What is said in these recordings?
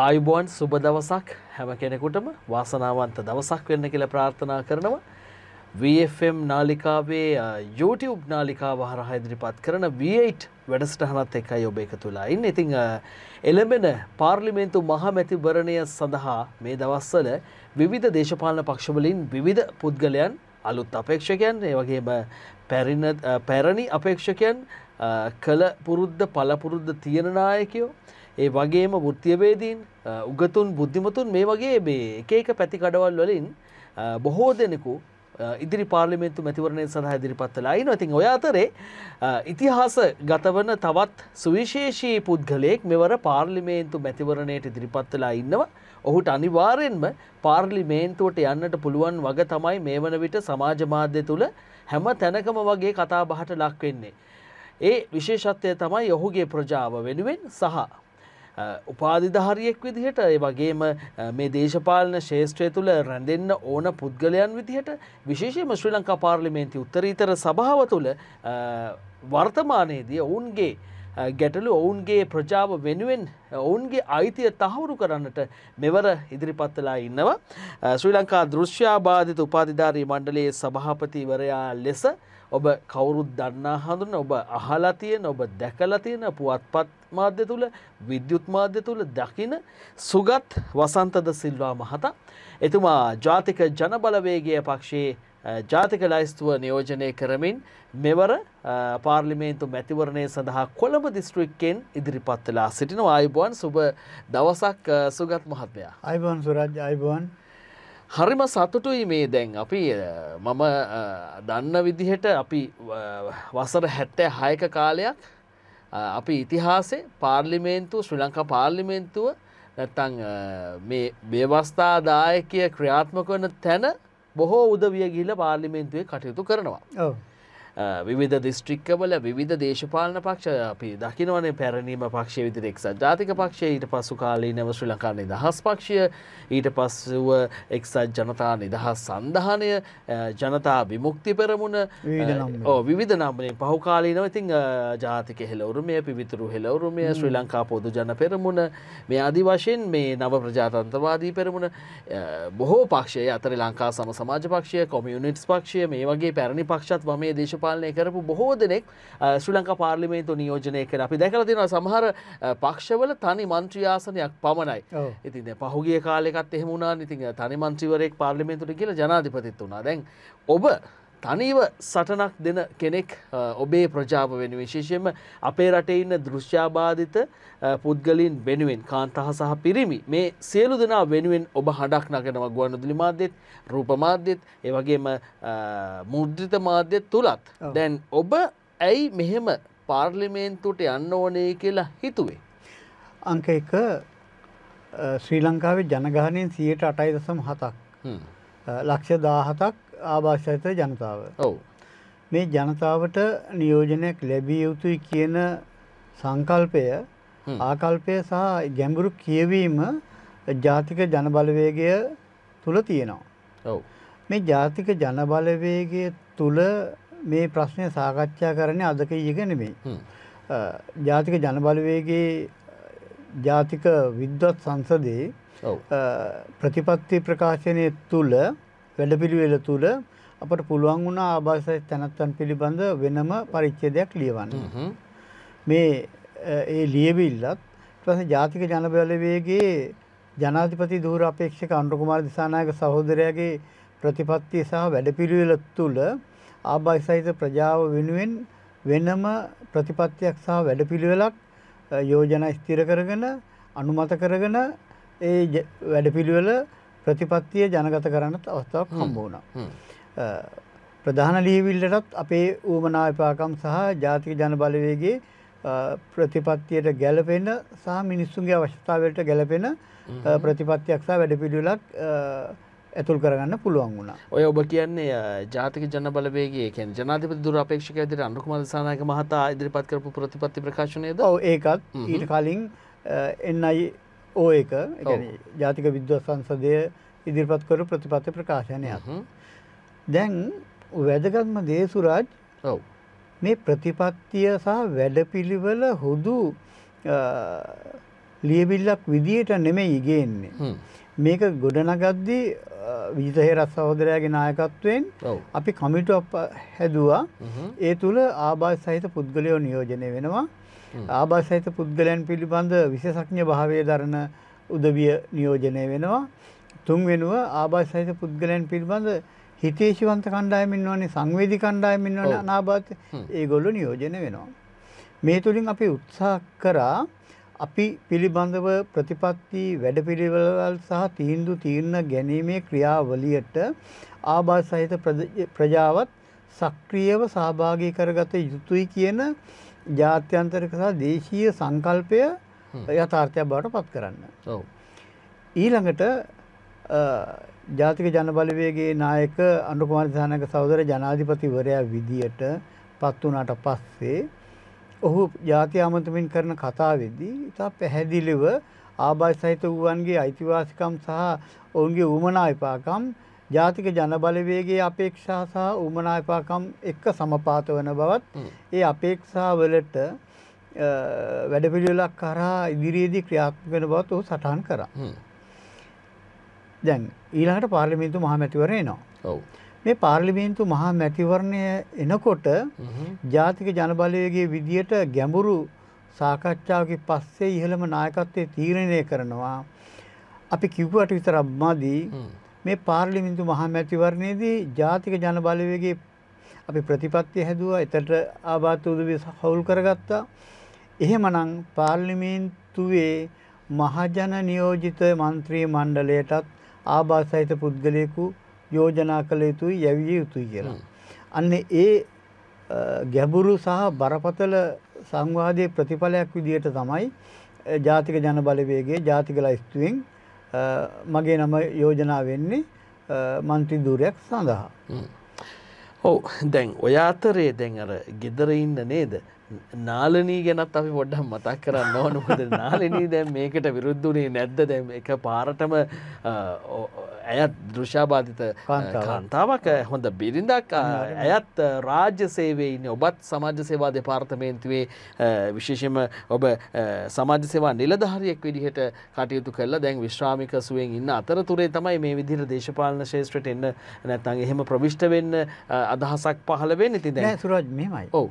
ආයුබෝන් සුබ දවසක් හැම කෙනෙකුටම වාසනාවන්ත දවසක් වෙන්න කියල ප්‍රාර්ථනා කරනවා. VFM නාලිකාවේ YouTube නාලිකාව හරහා ඉදිරිපත් කරන V8 වැඩසටහනත් එකයි ඔබ එක තුලා ඉන්න ඉතිං එළඹෙන පාර්ලිමේන්තු මහමැතිවරණය සඳහා මේ දවස්සල විවිධ දේශපාලන පක්ෂවලින් විවිධ පුද්ගලයන් අලුත් අපේක්ෂකයන් ඒ වගේම පැරණි අපේක්ෂකයන් කළ පුරුද්ධ පලපුරුද්ධ තියෙනනායකයෝ ඒ වගේම වෘත්තියවේදීන් උගතුන් බුද්ධිමතුන් මේ වගේ මේ එක එක පැති කඩවල් වලින් බොහෝ දෙනෙකු ඉදිරි පාර්ලිමේන්තු මැතිවරණය සඳහා ඉදිරිපත්වලා ඉනවා. ඉතින් ඔය අතරේ ඉතිහාස ගතවන තවත් සුවිශේෂී පුද්ගලයෙක් මෙවර පාර්ලිමේන්තු මැතිවරණයට ඉදිරිපත් වෙලා ඉන්නවා. ඔහුට අනිවාර්යෙන්ම පාර්ලිමේන්තුවට යන්නට පුළුවන් වග තමයි මේ වන විට සමාජ මාධ්‍ය තුල හැම තැනකම වගේ කතා බහට ලක් වෙන්නේ. ඒ විශේෂත්වය තමයි ඔහුගේ ප්‍රජාව වෙනුවෙන් සහ උපාධිධාරියෙක් විදිහට ඒ වගේම මේ දේශපාලන ශේෂත්‍රය තුළ රැඳෙන්න ඕන පුද්ගලයන් විදිහට විශේෂම ශ්‍රී ලංකා පාර්ලිමේන්ති උත්තරීතර සභාව තුළ වර්තමානයේදී ඔවුන්ගේ ගැටලු ඔවුන්ගේ ප්‍රජාව වෙනුවෙන් ඔවුන්ගේ අයිතිය තහවුරු කරන්නට මෙවර ඉදිරිපත්වලා ඉන්නවා. ශ්‍රී ලංකා දෘශ්‍යාබාධිත උපාධිධාරී මණ්ඩලයේ සභාපතිවරයා ලෙස ඔබ කවුරුත් දන්නා හඳුන ඔබ අහලා තියෙන ඔබ දැකලා තියෙන පුවත්පත් මාධ්‍ය තුළ විද්‍යුත් මාධ්‍ය තුළ දකින සුගත් වසන්තද සිල්වා මහතා. එතුමා ජාතික ජනබලවේගය පක්ෂයේ ජාතික ලයිස්තුව නියෝජනය කරමින් මෙවර පාර්ලිමේන්තු මැතිවරණය සඳහා කොළඹ දිස්ත්‍රික්කෙන් ඉදිරිපත් වෙලා සිටින ආයිබුවන් සුබ දවසක් සුගත් මහත්මයා. අයිබන් සුරජ් අයිබුවන් හරිම සතුටුයි මේ දැන් අපි මම දන්න විදිහට අපි වසර හැත්තෑ හයක කාලයක් අපි ඉතිහාසේ පාර්ලිමේන්තුව ශ්‍රී ලංකා පාර්ලිමේන්තුව නැත්තං මේ බේවස්ථාදායකය ක්‍රියාත්මක වන තැන බොහෝ උදවිය ගිහිල පාර්ලිමේන්තුවේ කටයුතු කරනවා. විවිධ දිස්ත්‍රික්කවල විධ දේශපාලන පක්ෂ අපි දකිනවනේ පැරණීම පක්ෂය විදිර එක්සත් ජාතික පක්ෂය ඊට පසු කාලී නව ශ්‍රී ලංකා නිදහස් පක්ෂය ඊට පස්සුව එක්සත් ජනතා නිදහස් සන්ධානය ජනතා විමුක්ති පෙරමුණ විවිධ නම්නේ පහුකාලීනව ඉතිං ජාතික හෙලවරුමය පිවිතුරු හෙලවරුමය ශ්‍රී ලංකා පොදු ජන පෙරමුණ මේ අදි වශයෙන් මේ නව ප්‍රජාතන්තවාදී පෙරමුණ බොහෝ පක්ෂය අතර ලංකා සම සමාජ පක්ෂය කොමියනිටස් පක්ෂය මේ වගේ පැරණි පක්ෂත් වමේ දේශ දේශපාලනය කරපු බොහෝ දෙනෙක් ශ්‍රී ලංකා පාර්ලිමේන්තු නියෝජනය කර අපි දැකල තියෙනවා සමහර පක්ෂවල තනි මන්ත්‍රියාසනයක් පමණයි. ඉතින් පහුගේ කාලෙකත් එහෙමුණා ඉතින් තනි මන්ත්‍රීවරයෙක් පාර්ලිමේන්තුට කියලා ජනාධිපතිත් වුණා. දැන් ඔබ තනිව සටනක් දෙන කෙනෙක් ඔබේ ප්‍රජාව වෙන විශේෂයෙන්ම අපේ රටේ ඉන්න දෘශ්‍යාබාධිත පුද්ගලින් වෙනුවෙන් කාන්තහ සහ පිරිමි මේ සියලු දෙනා වෙනුවෙන් ඔබ හඬක් නගෙනව. ගුවන්විදුලි මාධ්‍යෙත් රූප මාධ්‍යෙත් ඒ වගේම මුද්‍රිත මාධ්‍යත් තුලත්. දැන් ඔබ ඇයි මෙහෙම පාර්ලිමේන්තුවට යන්න ඕනේ කියලා හිතුවේ? අංක එක ශ්‍රී ලංකාවේ ජනගහනයෙන් සියයට අටයි දසම් හතක්. ලක්ෂ දාහතක් ආභාෂිත ජනතාව. ඔව්. මේ ජනතාවට නියෝජනයක් ලැබිය යුතුයි කියන සංකල්පය ආකල්පය සහ ගැඹුරු කියවීම ජාතික ජනබලවේගය තුල තියෙනවා. ඔව්. මේ ජාතික ජනබලවේගය තුල මේ ප්‍රශ්නය සාකච්ඡා කරන්නේ අද කීයක නෙමෙයි. ජාතික ජනබලවේගයේ ජාතික විද්වත් සංසදයේ ප්‍රතිපත්ති ප්‍රකාශනය තුල වැඩපිළිවෙල තුළ අපට පුළුවන් වුණා ආභාෂය තැනත්තන් පිළිබඳ වෙනම පරිච්ඡේදයක් ලියවන්න. මේ ඒ ලියවිල්ලත් ඊපස්සේ ජාතික ජනබලවේගයේ ජනාධිපති ධූර අපේක්ෂක අනුර කුමාර දිසානායක සහෝදරයාගේ ප්‍රතිපත්තිය සහ වැඩපිළිවෙල තුළ ආභාෂයිත ප්‍රජාව වෙනුවෙන් වෙනම ප්‍රතිපත්තියක් සහ වැඩපිළිවෙලක් යෝජනා ස්ථිර කරගෙන අනුමත කරගෙන ඒ වැඩපිළිවෙල ප්‍රතිපත්තිය ජනගත කරන්නත් අවස්ථාවක් හම්බ වුණා. ප්‍රධාන ලියවිල්ලටත් අපේ ඌමනා එපාකම් සහ ජාතික ජන බලවේගයේ ප්‍රතිපත්තියට ගැලපෙන සහ මිනිස්සුන්ගේ අවශ්‍යතාවලට ගැලපෙන ප්‍රතිපත්තියක් සහ වැඩපිළිවෙලක් ඇතුල් කරගන්න පුළුවන් වුණා. ඔය ඔබ කියන්නේ ජාතික ජන බලවේගයේ කියන්නේ ජනාධිපති දුර අපේක්ෂක විදිහට අනුර කුමාර දිසානායක මහතා ඉදිරිපත් කරපු ප්‍රතිපත්ති ප්‍රකාශනයද? ඔව් ඒකත් ඊට කලින් NI ඕ එක ජාතික විද්ව සංසදය ඉදිරිපත් කරු ප්‍රතිපත්ති ප්‍රකාශනයක්. දැන් වැදගත්ම දේසුරාජ් මේ ප්‍රතිපත්තිය සහ වැඩපිළිවෙල හුදු ලියබිල්ලක් විදියට නෙමෙයි ඉගෙන්නේ. මේක ගොඩනගද්දී විජිතහේරත් සහෝදරයාගේ නායකත්වයෙන්. අපි කමිටුවක් හැදුවා. හ්ම්. ඒ තුළ ආබාධ සහිත පුද්ගලයෝ නියෝජනය වෙනවා. හ්ම්. ආබාධ සහිත පුද්ගලයන් පිළිබඳ විශේෂඥ භාවය දරන උදවිය නියෝජනය වෙනවා. තුන්වෙනුව ආබාධ සහිත පුද්ගලයන් පිළිබඳ හිතේශිවන්ත කණ්ඩායමින් වන්නේ සංවේදී කණ්ඩායමින් වන. අනාබාධ. ඒගොල්ලෝ නියෝජනය වෙනවා. මේ තුලින් අපි උත්සාහ කරා අපි පිළිබඳව ප්‍රතිපත්ති වැඩපිළිවෙළවල් සහ තීන්දුව තීරණ ගැනීමේ ක්‍රියාවලියට ආබාධ සහිත ප්‍රජ- ප්‍රජාවත් සක්‍රියව සහභාගී කරගත යුතුයි කියන ජාත්‍යන්තරික සහ දේශීය සංකල්පය. යථාර්ථයක් බවට පත් කරන්න. ඊළඟට ජාතික ජනබලවේගේ නායක අනුකුමාර දිසානායක සහෝදර ජනාධිපතිවරයා විදියට පත් වුණාට පස්සේ ඔහු ජාතිය ආමන්ත්‍රණය කරන කතාවේදී ඉතා පැහැදිලිව ආබාධ සහිත වූවන්ගේ අයිතිවාසිකම් සහ ඔවුන්ගේ උවමනා විපාකම් ජාතික ජනබලවේගයේ අපේක්ෂා සහ උවමනා විපාකම් එක්ක සමපාත වන බවත්. ඒ අපේක්ෂාවලට වැඩපිළිවෙලක් කරා ඉදිරියේදී ක්‍රියාත්මක වෙන බවත් ඔහු සටහන් කරා. දැන් ඊළඟට පාර්ලිමේන්තු මහ මැතිවරණය එනවා. ඔව්. මේ පාර්ලිමේන්තු මහා මැතිවරණය එනකොට. ජාතික ජනබලවේගයේ විදියට ගැඹුරු සාකච්ඡාවකින් පස්සේ ඉහළම නායකත්වයේ තීරණය කරනවා. අපි කිව්වට විතරක් මදි. මේ පාර්ලිමේන්තු මහා මැතිවරණයේදී ජාතික ජනබලවේගයේ අපි ප්‍රතිපත්තිය හැදුවා. එතට ආබාධ උදවිය හවුල් කරගත්තා. එහෙමනම් පාර්ලිමේන්තුවේ මහජන නියෝජිත මන්ත්‍රී මණ්ඩලයටත් ආබාධ සහිත පුද්ගලයෙකු යෝජනා කළ යුතුයි යැවිය යුතුයි කියලා. අන්න ඒ ගැඹුරු සහ බරපතල සංවාදයේ ප්‍රතිඵලයක් විදිහට තමයි ජාතික ජන බලවේගයේ ජාතික ලයිස්තුවෙන් මගේ නම යෝජනා වෙන්නේ අ, මන්ත්‍රී ධූරයක් සඳහා. හ්ම්. ඔව් දැන් ඔය අතරේ දැන් අර ගෙදර ඉන්න නේද නාලනී ගැනත් අපි පොඩ්ඩක් මතක් කරන්න ඕන මොකද නාලනී දැන් මේකට විරුද්ධ වුණේ නැද්ද දැන් එක පාරටම අ, ඔ- ඇයත් දෘෂාබාධිත කාන්තාවක්. හොඳ බිරිඳක් ඇයත් රාජ්‍ය සේවයේ ඉන්නේ ඔබත් සමාජ සේවා දෙපාර්තමේන්තුවේ අ, විශේෂයෙන්ම ඔබ සමාජ සේවා නිලධාරියෙක් විදිහට කටයුතු කළා දැන් විශ්‍රාමික සුවෙන් ඉන්න අතරතුරේ තමයි මේ විදිහට දේශපාලන ශාස්ත්‍රයට එන්න නැත්නම් එහෙම ප්‍රවිෂ්ඨ වෙන්න අදහසක් පහළ වෙන්නේ ඉතින් දැන් සුරජ් මෙහෙමයි. ඔව්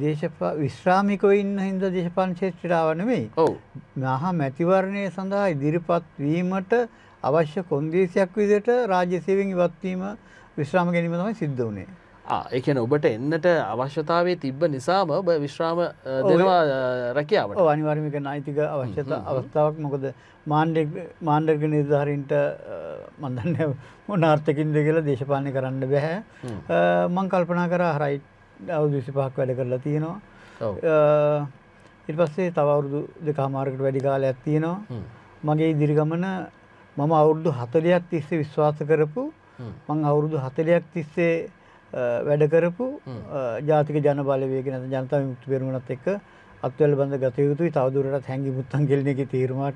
දේශපා විශ්‍රාමිකව ඉන්න හින්දා දේශපාලන ක්ෂේත්‍රයට ආව නෙමෙයි. ඔව් මහා මැතිවරණය සඳහා ඉදිරිපත් වීමට අවශ්‍ය කොන්දේසියක් විදිහට රාජ්‍ය සේවයෙන් ඉවත් වීම විශ්‍රාම ගැනීම තමයි සිද්ධ වුණේ. ආ ඒ කියන්නේ ඔබට එන්නට අවශ්‍යතාවය තිබ්බ නිසාම ඔබ විශ්‍රාම දෙනවා රැකියාවට ඔව් අනිවාර්යයෙන්ම ඒක නෛතික අවශ්‍යතා අවස්ථාවක් මොකද මාණ්ඩික මාණ්ඩික නිලධාරීන්ට මම දන්නේ මොන අර්ථකින්ද කියලා දේශපාලනය කරන්න බෑ. මම කල්පනා කරා හරයි අවුරුදු 25ක් වැඩ කරලා තියෙනවා. ඊට පස්සේ තව අවුරුදු දෙකමාරකට වැඩි කාලයක් තියෙනවා. මගේ ඉදිරි ගමන මම අවුරුදු 40ක් තිස්සේ විශ්වාස කරපු. මං අවුරුදු 40ක් තිස්සේ වැඩ කරපු ජාතික ජන බලවේග නැත්නම් ජනතා විමුක්ති පෙරමුණත් එක්ක අත්වැල් බඳ ගත යුතුයි තවදුරටත් හැංගි මුත්තන් එකේ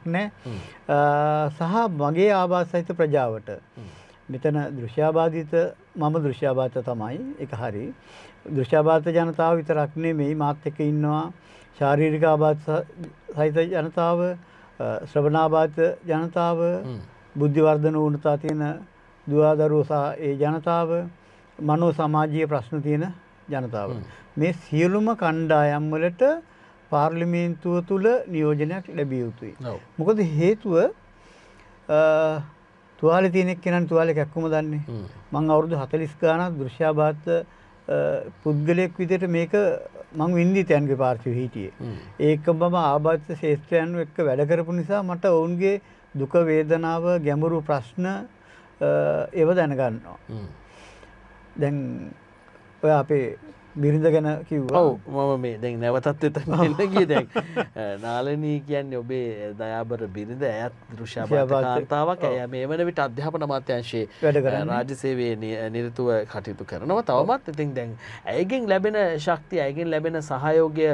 නැහැ. හ්ම්. අ, සහ මගේ ආබාධ සහිත ප්‍රජාවට. මෙතන දෘශ්‍යාබාධිත මම දෘශ්‍යාබාධිත තමයි ඒක හරි. දෘශ්‍යාබාධිත ජනතාව විතරක් නෙමෙයි මාත් එක්ක ඉන්නවා ශාරීරික සහ- සහිත ජනතාව අ, ශ්‍රවණාබාධිත ජනතාව හ්ම්. බුද්ධි වර්ධන වුණතා තියෙන දුවදරුවෝ සහ ඒ ජනතාව මනෝ සමාජීය ප්‍රශ්න තියෙන ජනතාව. මේ සියලුම කණ්ඩායම් වලට පාර්ලිමේන්තුව තුල නියෝජනයක් ලැබිය යුතුයි. මොකද හේතුව තුවාලේ තියෙන එක්කෙනානේ තුවාලේ කැක්කුම දන්නේ. මං අවුරුදු 40 ගානක් දෘශ්‍යාබාධ පුද්ගලයෙක් විදිහට මේක මං වින්දිතයන්ගේ පාර්ශ්වයේ හිටියේ. හ්ම්. ඒකම ආබාධිත ශේෂ්ත්‍රයන් එක්ක වැඩ කරපු නිසා මට ඔවුන්ගේ දුක වේදනාව ගැඹුරු ප්‍රශ්න ඒව දැනගන්නවා. දැන් ඔය අපේ බිරිඳ ගැන කිව්වා. ඔව් මම මේ දැන් නැවතත් එන්න ගියේ දැන්. නාලනී කියන්නේ ඔබේ දයාබර බිරිඳ දෘශ්‍යාබාධ- කාන්තාවක් ඇය මේ වන විට අධ්‍යාපන සේවයේ නි- නිරතුව කටයුතු කරනවා. තවමත් ඉතින් දැන් ඇයගෙන් ලැබෙන ශක්තිය ඇයගෙන් ලැබෙන සහයෝගය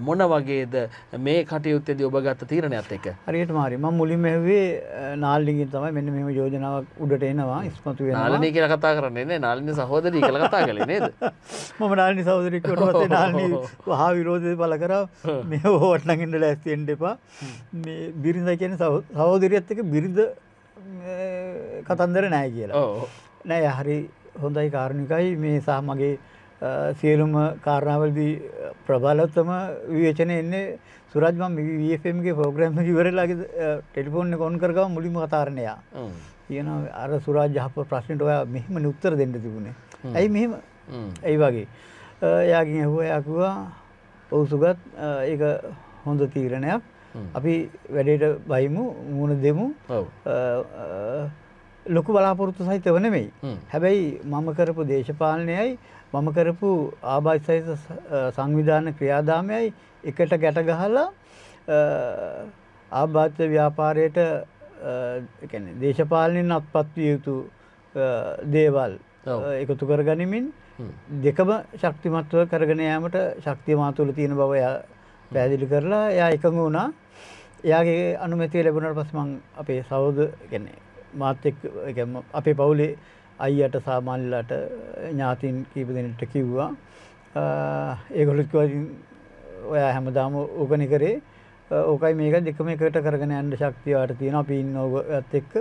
මොන වගේද මේ කටයුත්තේදී ඔබ ගත්ත තීරණයත් එක්ක හරියටම හරි. මම මුලින්ම ඇහුවේ නාල්ලිගෙන් තමයි මෙන්න මෙහෙම යෝජනාවක් උඩට එනවා ඉස්මතු වෙනවා. නාලනී කියලා කතා කරන්නේ නේ. නාලිනී සහෝදරී කියලා කතා කළේ නේද? මම නාලිනී දෙවැනි සෞදරිකට පසේ නාලනී හා විරෝධය පල කර. මේ හෝටනගින්ට ලැස්තිෙන්ට එපා. මේ බිරිඳ කියන සහෝදරියත් එක බිරිඳ කතන්දර නෑ කියලා. නෑ හරි හොඳයි කාරණිකයි. මේ සහ මගේ සියලුම කාරණාවලදී ප්‍රබලත්තම විවේචන එන්නේ සුරජ්ම වFMගේ පෝග්‍රම් ඉවරලාගේ ටෙලිෆෝන් කොන් කරගව මුලිම කතාරණයා කියන අර සුරාජ් ජහප ප්‍රශ්නට ඔයා මෙහෙම නුත්තර දෙන්න තිබුණේ. ඇයි මෙහෙම? ඇයි වගේ යාගින් ඇහුව යකුවා ඔවු සුගත් ඒ හොඳ තීරණයක්. අපි වැඩේට බයිමු මුණ දෙමු. ලොකු බලාපොරොත්තු සහිත වනෙමෙයි හැබැයි මම කරපු දේශපාලනයයි මම කරපු ආබායි සහිත සංවිධාන ක්‍රියාදාමයයි එකට ගැට ගහලා ආබාධ්‍ය ව්‍යාපාරයට දේශපාලනින් අත්පත් විය යුතු දේවල් එකතු කර ගනිමින් දෙකම ශක්තිමත්ව කරගෙන යාමට ශක්තිය මාතුල තියෙන බව පැදිලි කරලා එයා එකඟ වුණා. එයාගේ අනුමැතිය ලැබුණට පස්මං අපේ සෞද ගැන මාත් අපේ පවුලේ අයියට සාමාල්ලට ඥාතින් කීප දෙනට කිව්වා. ඒගොලුත් ඔයා හැමදාම ඕකනි කරේ. ඕකයි මේක දෙකම එකට කරගෙන ඇන්ඩ ශක්තිවාට තියෙන පින් නෝගත් එක්ක.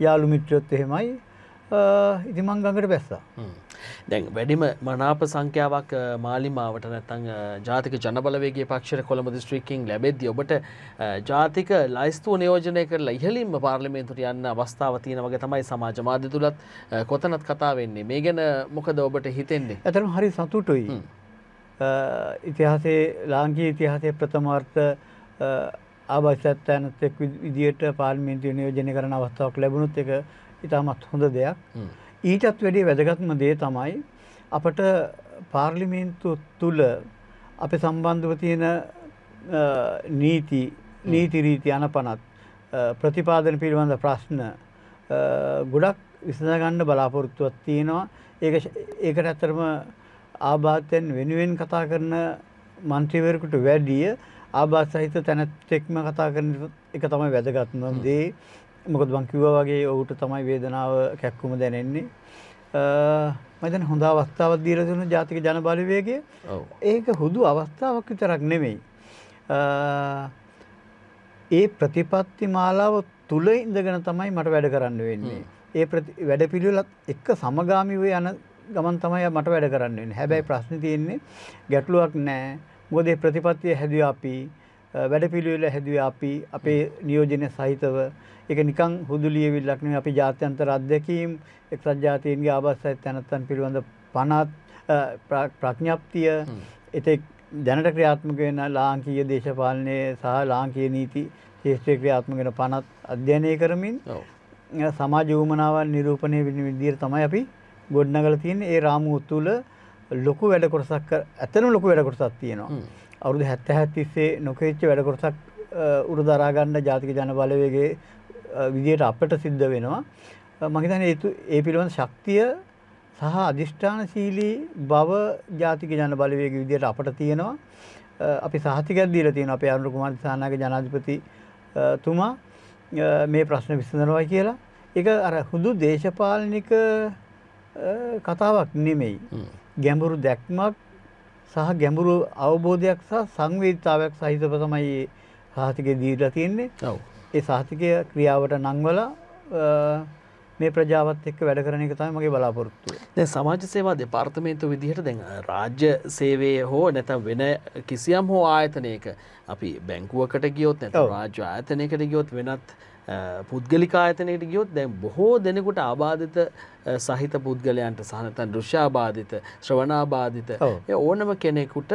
යාළු මිත්‍රයොත් එහෙමයි. ඉතිමං ගඟට බැස්සා. දැන් වැඩිම මනාප සංඛ්‍යාවක් මාලිමාවට නැතං ජාතික ජනබලවේගේ පක්ෂර කොළඹ දිස්ත්‍රික්කින් ලැබෙද්දි ඔබට ජාතික ලයිස්තුව නියෝජනය කරලා ඉහලින්ම පාර්ලිමේන්තුට යන්න අවස්ථාව තියෙන වගේ තමයි සමාජ මාධ්‍ය තුලත් කොතනත් කතා වෙන්නේ. මේ ගැන මොකද ඔබට හිතෙන්නේ? ඇතරම හරි සතුටුයි. ඉතිහාසේ ලාංකී ඉතිහාසය ප්‍රථමාර්ථ ආභාෂත්තයනත් එක් විදියට පාර්ලිමේන්තුව නියෝජනය කරන අවස්ථාවක් ලැබුණුත් එක ඉතාමත් හොඳ දෙයක් ඊටත් වැඩි වැදගත්ම දේ තමයි අපට පාර්ලිමේන්තු තුළ අප සම්බන්ධව තියෙන නීති නීතිරීති අනපනත් ප්‍රතිපාදන පිළිබඳ ප්‍රශ්න ගොඩක් විසඳගන්න බලාපොරොත්තුවත් තියෙනවා. ඒකට ඇත්තරම ආබාධයන් වෙනුවෙන් කතා කරන මන්ත්‍රීවරකුට වැඩිය ආබාධ සහිත තැනැත්තෙක්ම කතා කරන එක තමයි වැදගත්ම දේ මොකද බං කිව්වා වගේ ඔහුට තමයි වේදනාව කැක්කුම දැනෙන්නේ. මතන හොඳ අවස්ථාවක් දීලා දුන්න ජාතික ජන බලවේගය ඒක හුදු අවස්ථාවක් විතරක් නෙමෙයි. ඒ ප්‍රතිපත්ති මාලාව තුල ඉඳගෙන තමයි මට වැඩ කරන්න වෙන්නේ. ඒ වැඩ පිළිවෙලත් එක්ක සමගාමීව යන ගමන් තමයි මට වැඩ කරන්න වෙන්නේ. හැබැයි ප්‍රශ්නේ තියෙන්නේ ගැටලුවක් නැහැ මොකද ඒ ප්‍රතිපත්තිය හැදුවා අපි වැඩ පිළිවෙල හැදුවා අපි අපේ නියෝජනය සහිතව. ඒක නිකං හුදු ලියවිල්ලක් නෙවෙයි අපි ජාත්‍යන්තර අධ්‍යක්ීම් එක්සත් ජාතීන්ගේ ආබාසය තැනත්තන් පිළිබඳ පනත් ප්‍රඥප්තිය එතෙක් දැනට ක්‍රියාත්මක වෙන ලාංකීය දේශපාලනය සහ ලාංකීය නීති ශේෂ්ත්‍රය ක්‍රියාත්මක වෙන පනත් අධ්‍යයනය කරමින් සමාජ වුවමනාවන් නිරූපණය වෙන විදිහට තමයි අපි ගොඩනගලා තියෙන්නේ. ඒ රාමුව තුල ලොකු වැඩ කොටසක් ඇත්තම ලොකු වැඩ කොටසක් තියෙනවා අවුරුදු 70 70 නොකෙච්ච වැඩ කොටසක් උරු දරා ගන්න ජාතික ජන බලවේගයේ විදියට අපට සිද්ධ වෙනවා. මහිතන ඒ පිළිබඳ ශක්තිය සහ අධිෂ්ඨානශීලී බව ජාතික ජන බලවේග විදියට අපට තියෙනවා. අපි සහතිකයක් දීලා තියෙනවා. අපේ අරුණ කුමාර දිසානාගේ ජනාධිපති තුමා. මේ ප්‍රශ්න විසඳනවා කියලා. ඒක අර හුදු දේශපාලනික කතාවක් නෙමෙයි. ගැඹුරු දැක්මක් සහ ගැඹුරු අවබෝධයක් සහ සංවේදීතාවයක් සහිතව තමයි සහතිකය දීලා තියෙන්නේ. ඔව්. ඒ සහතිකය ක්‍රියාවට නංවලා මේ ප්‍රජාවත් එක්ක වැඩ කරන එක තමයි මගේ බලාපොරොත්තුව. දැන් සමාජ සේවා දෙපාර්තමේන්තුව විදිහට දැන් රාජ්‍ය සේවයේ හෝ නැත්නම් වෙන කිසියම් හෝ ආයතනයක අපි බැංකුවකට ගියොත් නැත්නම් රාජ්‍ය ආයතනයකට ගියොත් වෙනත් පුද්ගලික ආයතනයට ගියොත් දැන් බොහෝ දෙනෙකුට ආබාධිත සහිත පුද්ගලයන්ට සහ නැත්නම් දෘශ්‍යාබාධිත ශ්‍රවණාබාධිත ඕනම කෙනෙකුට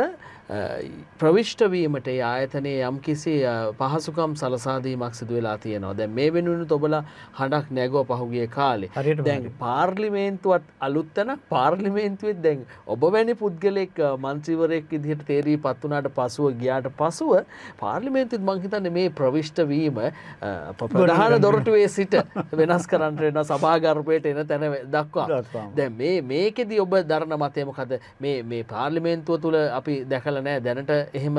ප්‍රවිෂ්ට වීමට ඒ ආයතනයේ යම්කිසි පහසුකම් සලසාදීමක් සිදු වෙලා තියෙනවා. දැන් මේ වෙනුවෙන් ඔබලා හඬක් නැගුව පහුගිය කාලේ. දැන් පාර්ලිමේන්තුවත් අලුත් තැනක් පාර්ලිමේන්තුවේ දැන් ඔබ වැනි පුද්ගලෙක් මන්ත්‍රීවරයෙක් විදිහට තේරීපත් වුණාට පසුව ගියාට පසුව පාර්ලිමේන්තුවෙත් මං හිතන්නේ මේ ප්‍රවිෂ්ට වීම ප්‍රධාන දොරටුවේ සිට වෙනස් කරන්නට වෙන සභාගර්භයට එන තැන දක්වා. දැන් මේ මේකෙදි ඔබ දරන මතය මොකද මේ පාර්ලිමේන්තුව තුල අපි දැකලා නෑ දැනට එහෙම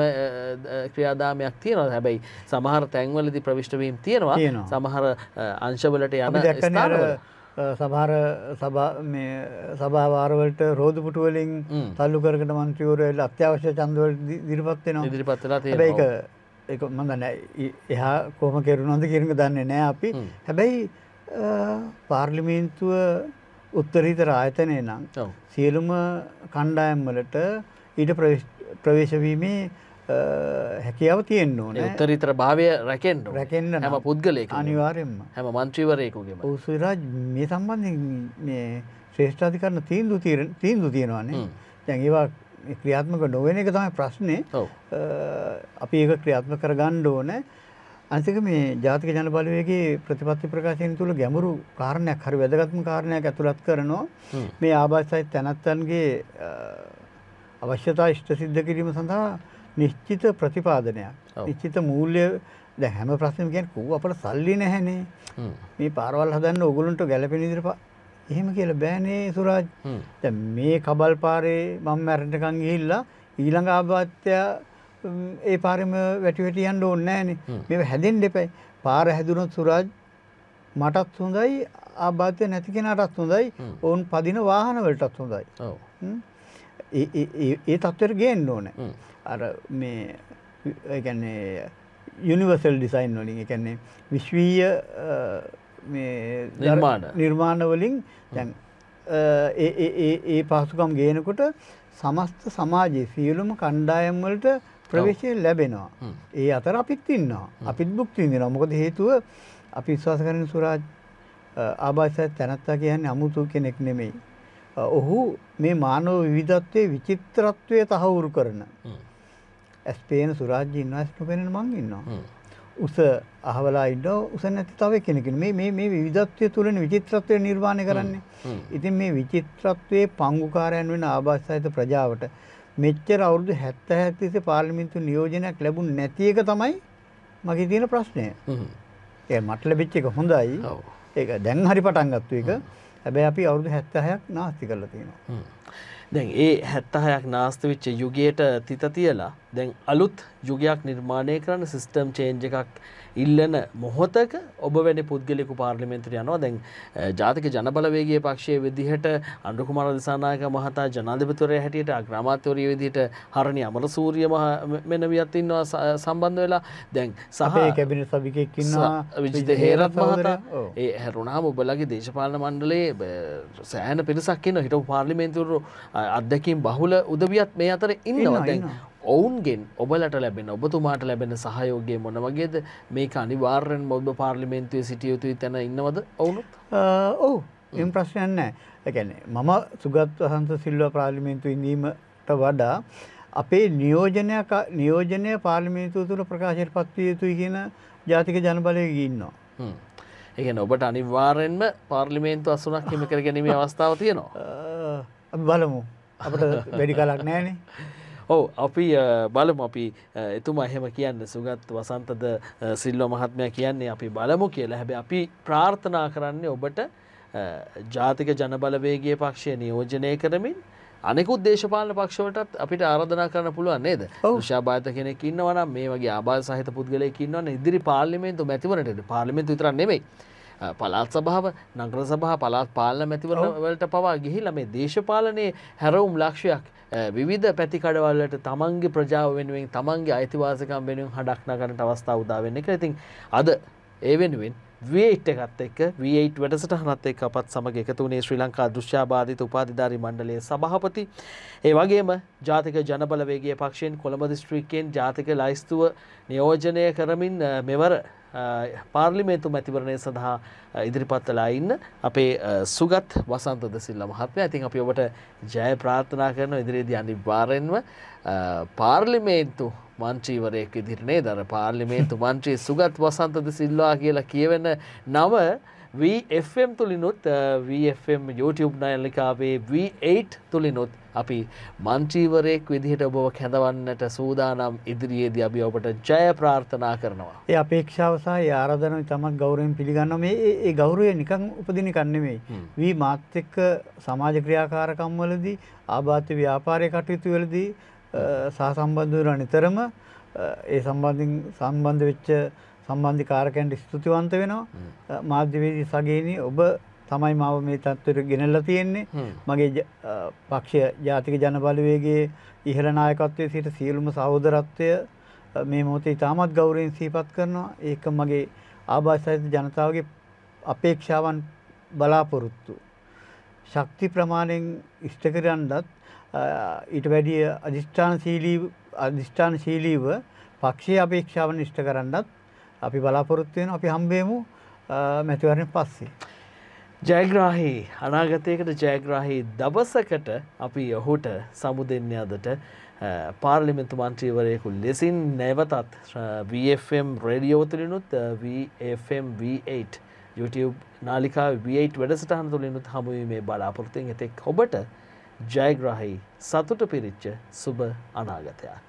ක්‍රියාදාමයක් තියෙනවා හැබැයි සමහර තැන්වලදි ප්‍රවිෂ්ටවීම් තියෙනවා සමහර අංශවලට යන සභාර සභාවාරවලට රෝධපුටු වලින් හ්ම්. තල්ලු කරකට මන්ත්‍රීවරයල අත්‍යවශ්‍ය ඡන්දවල දිරිපත් වෙනවා. ඉදිරිපත් වෙලා හැබැයි තියෙනවා. ඒක දන්නේ නැහැ. එහා කොහොම කෙරුණාද එක දන්නේ නැහැ අපි. හැබැයි පාර්ලිමේන්තුව උත්තරීතර ආයතනය නම්. සියලුම කණ්ඩායම් වලට ඊට ප්‍රවේශ- ප්‍රවේශ වීමේ අ, හැකියාව තියෙන්න ඒ ඕනේ. උත්තරීතර භාවය රැකෙන්න ඕනේ. රැකෙන්න නම් හැම පුද්ගලයෙකුම අනිවාර්යෙන්ම. හැම මන්ත්‍රීවරයෙකුගේම ඔව්සුරාජ් මේ ශ්‍රේෂ්ඨාධිකරණ තීන්දුව తీර- තීන්දුව තියෙනවානේ. ඒවා ක්‍රියාත්මක නොවන එක තමයි ප්‍රශ්නේ. ඔව්. අ, අපි ඒක ක්‍රියාත්මක කරගන්න ඕනේ. අනිතික මේ ජාතික ජන බලවේගයේ ප්‍රතිපත්ති ප්‍රකාශනය තුළ ගැඹුරු කාරණයක් හරි වැදගත්ම කාරණයක් ඇතුළත් කරනවා. මේ ආබාධිත තැනැත්තන්ගේ අවශ්‍යතා ඉෂ්ට සිද්ධ කිරීම සඳහා නිශ්චිත ප්‍රතිපාදනයක්. නිශ්චිත මූල්‍ය දැන් හැම ප්‍රශ්නෙම කියන්නේ කෝ අපට සල්ලි නැහැනේ. මේ පාරවල් හදන්න ඕගොල්ලන්ට ගැළපෙන විදිහට එහෙම කියලා බෑනේ සුරාජ්. දැන් මේ කබල් පාරේ මම මැරෙන්නකන් ගිහිල්ලා ඊළඟ ආබාධ්‍ය ඒ පාරෙම වැටි වැටි යන්න ඕනේ. හ්ම්. මේව හැදෙන්න එපයි. පාර හැදුනොත් සුරාජ් මටත් හොඳයි ආබාධ්‍ය නැති කෙනාටත් හොඳයි. ඔවුන් පදින වාහන වලටත් හොඳයි. ඔව්. ඒ තත්ත්වයට ගේන්න ඕනේ. අර මේ ඒ කියන්නේ යුනිවර්සල් ඩිසයින් වලින් ඒ කියන්නේ විශ්වීය මේ නිර්මාණ. නිර්මාණ වලින් දැන් ඒ පහසුකම් ගේනකොට සමස්ත සමාජයේ සියලුම කණ්ඩායම් වලට ප්‍රවේශය ලැබෙනවා. ඒ අතර අපිත් ඉන්නවා. අපිත් භුක්ති විඳිනවා. මොකද හේතුව අපි විශ්වාස කරන සුරාජ් ආබාධිත තැනැත්තා කියන්නේ අමුතු කෙනෙක් නෙමෙයි. ඔහු මේ මානව විවිධත්වයේ විචිත්‍රත්වය තහවුරු කරන. ඇස් පේන සුරාජ්‍ය ඉන්නවා ඇස් නොපෙනෙන මං ඉන්නවා. උස අහවලා ඉන්නවා උස නැති තව කෙනෙක්. මේ මේ මේ විවිධත්වය තුළනේ විචිත්‍රත්වය නිර්මාණය කරන්නේ. ඉතින් මේ විචිත්‍රත්වයේ පංගුකාරයන් වෙන ආබාධිත ප්‍රජාවට මෙච්චර අවුරුදු 70ක් තිස්සේ පාර්ලිමේන්තු නියෝජනයක් ලැබුණ නැති එක තමයි මගේ තියෙන ප්‍රශ්නය. හ්ම්. ඒ මට ලැබිච්ච එක හොඳයි. ඔව්. ඒක දැන් හරි පටන් ගත්තු එක. හැබැයි අපි අවුරුදු 76ක් නාස්ති කරලා තියෙනවා. දැන් ඒ හැත්තහයක් නාස්ත වෙච්ච යුගයට තිත තියලා දැන් අලුත් යුගයක් නිර්මාණය කරන්න සිස්ටම් චේන්ජ එකක් ඉල්ලන මොහොතක ඔබ වැනි පුද්ගලෙකු පාර්ලිමෙන්තර යනවා. දැන් ජාතික ජනබලවේගේ පක්ෂයේ විදිහට අන්ඩුකුමාර දිසානායක මහතා ජනාධිපතිවරයා හැටියට අග්‍රාමාත්‍යවරිය විදිහට හරණි අමරසූරිය මහ මෙනවියත් ඉන්නවා සම්බන්ධ වෙලා. දැන් සහ කැබිනට් සභිකයෙක් ඉන්නවා විජිත හේරත් මහතා. ඒ හැරුණාම ඔබලගේ දේශපාලන මණ්ඩලේ බ- සෑහන පිරිසක් ඉන්න හිටපු පාර්ලිමේන්තුවරු අත්දැකින් බහුල උදවියත් මේ අතර ඉන්නවා. ඉන්නවා, දැන් ඉන්නවා. ඔවුන්ගෙන් ඔබලට ලැබෙන ඔබතුමාට ලැබෙන සහයෝගය මොන වගේද මේක අනිවාර්යෙන් ඔබ පාර්ලිමේන්තුවේ සිටිය යුතුයි තැන ඉන්නවද ඔවුනුත් ඔව් එම ප්‍රශ්නයක් නැහැ. කියන්නේ මම සුගත් වසන්ත සිල්වා පාර්ලිමේන්තුවේ ඉඳීමට වඩා අපේ නියෝජනයක් නියෝජනය පාර්ලිමේන්තුව තුළ ප්‍රකාශයට පත්විය යුතුයි කියන ජාතික ජනබලයේ ඉන්නවා. ඒගැන ඔබට අනිවාර්යෙන්ම පාර්ලිමේන්තු අසුනක් හිම කර ගැනීම අවස්ථාව තියෙනවා බලමු. අපට වැඩි කලක් නැහැනේ. ඔව් අපි බලමු. අපි එතුමා එහෙම කියන්න සුගත් වසන්තද අ, සිල්ව මහත්මය කියන්නේ අපි බලමු කියලා. හැබැ අපි ප්‍රාර්ථනා කරන්නේ ඔබට ජාතික ජනබලවේගේ පක්ෂය නියෝජනය කරමින් අනෙකුත් දේශපාලන පක්ෂවටත් අපිට ආරධනා කරන්න පුළුවන් නේද. ශාභාත කෙනෙක් ඉන්නවන මේ වගේ ආබාධ සහිත පුද්ගලයෙක් ඉන්නවන ඉදිරි පාර්ලිමේන්තු මැතිවරට පාර්ලිමේන්තු විතර නෙමෙයි. අ, පළාත් සභාව නගර සභහ පළාත් පාලන මැතිවරණ වලට පවා ගිහිල්ල මේ දේශපාලනයේ හැරවුම් ලක්ෂයක් විවිධ පැතිකඩවල්ලට තමන්ගේ ප්‍රජාව වෙනුවෙන් තමන්ගේ අයිතිවාසකම් වෙනුවෙන් හඩක් නගනට අවස්ථාව උදා වෙන්න එක ඉතින් අද ඒ වෙනුවෙන් වේට් එකත් එක්ක වේට් වැඩසට හනත් එක් අපත් සමග එකතුනේ ශ්‍රී ලංකා දෘශ්‍යාබාධිත උපාධිධාරි මණ්ඩලයේ සභහපති ඒ වගේම ජාතික ජනබලවේගේ පක්ෂයෙන් කොළඹ දිස්ත්‍රික්කයෙන් ජාතික ලයිස්තුව නියෝජනය කරමින් අ, මෙවර අ, පාර්ලිමේන්තු මැතිවරණය සඳහා අ, ඉදිරිපත්වලා ඉන්න අපේ අ, සුගත් වසන්තද සිල්ල මහත්මය. ඇතින් අපි ඔබට ජය ප්‍රාර්ථනා කරන ඉදිරියේදී අනිවාර්යෙන්ම අ, පාර්ලිමේන්තු මංචීවරයෙක් විදිරනේ දර පාර්ලිමේන්තු මංචී සුගත් වසන්තද සිල්වා කියලා කියවෙන නම VFM තුළිනුත් VFM YouTube නයල්ලිකාවේ V8 තුළිනුත් අපි මංචීවරයෙක් විදිහට ඔබව කැඳවන්නට සූදානම් ඉදිරියේදී අපි ඔබට ජය ප්‍රාර්ථනා කරනවා. ඒ අපේක්ෂාව සහ ඒ ආරාධනාව තමක් ගෞරවයෙන් පිළිගන්නවා. මේ ඒ- ගෞරවය නිකන් උපදින එකක් නෙමෙයි. වී මාත් එක්ක සමාජ ක්‍රියාකාරකම් වලදී ආබාධ ව්‍යාපාරයේ කටයුතු වලදී අ, සහසම්බන්ධ වෙන නිතරම ඒ සම්බන්ධින් සම්බන්ධ වෙච්ච සම්බන්ධිකාරකයන්ට ස්තුතිවන්ත වෙනවා. මාධ්‍යවේදී සගේනි ඔබ තමයි මාව මේ තත්ත්වයට ගෙනල්ලා තියෙන්නේ. මගේ පක්ෂය ජාතික ජනබලවේගයේ ඉහළ නායකත්වයේ සිට සියලුම සහෝදරත්වය මේ මොහොතේ ඉතාමත් ගෞරවයෙන් සිහිපත් කරනවා. ඒක මගේ ආබාධ සහිත ජනතාවගේ අපේක්ෂාවන් බලාපොරොත්තු. ශක්ති ප්‍රමාණයෙන් ඉෂ්ට කරන්නත් ඊට වැඩිය අධිෂ්ඨානශීලී අධිෂ්ඨානශීලීව පක්ෂයේ අපේක්ෂාවන් ඉෂ්ට කරන්නත් අපි බලාපොරොත්තු වෙනවා. අපි හම්බෙමු මැතිවරණයෙන් පස්සේ. ජයග්‍රාහි අනාගතයකට ජයග්‍රාහි දවසකට අපි ඔහුට සමු දෙන්න අදට පාර්ලිමෙන්තු මන්ත්‍රීවරයෙකු ලෙසින් නැවතත් VFM රේඩියෝතුලිනුත් VFM V8 YouTube නාලිකා V8 වැඩසටහන් තුළිනුත් හමුවීමේ බලාපොරතින් එතෙක් ඔබට ජයග්‍රහහි සතුට පිරිච්ච සුබ අනාගතයක්.